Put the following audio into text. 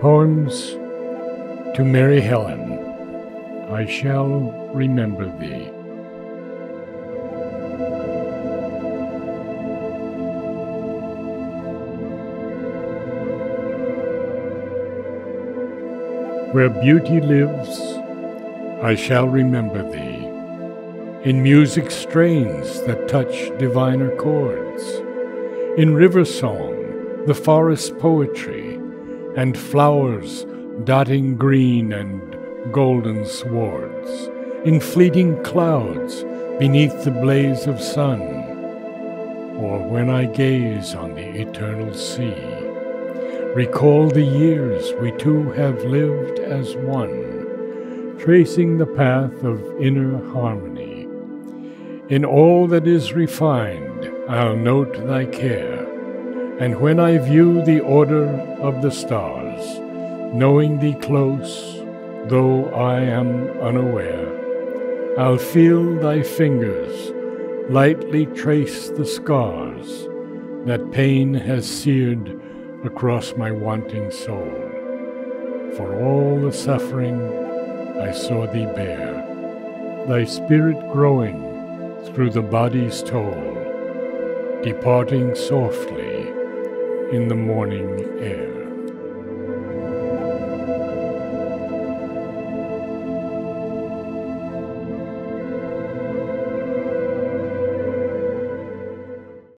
Poems to Mary Helen. I shall remember thee. Where beauty lives, I shall remember thee. In music strains that touch diviner chords, in river song, the forest poetry, and flowers dotting green and golden swards, in fleeting clouds beneath the blaze of sun, or when I gaze on the eternal sea, recall the years we two have lived as one, tracing the path of inner harmony. In all that is refined, I'll note thy care and when I view the order of the stars, knowing thee close, though I am unaware, I'll feel thy fingers lightly trace the scars that pain has seared across my wanting soul. For all the suffering I saw thee bear, thy spirit growing through the body's toll, departing softly in the morning air.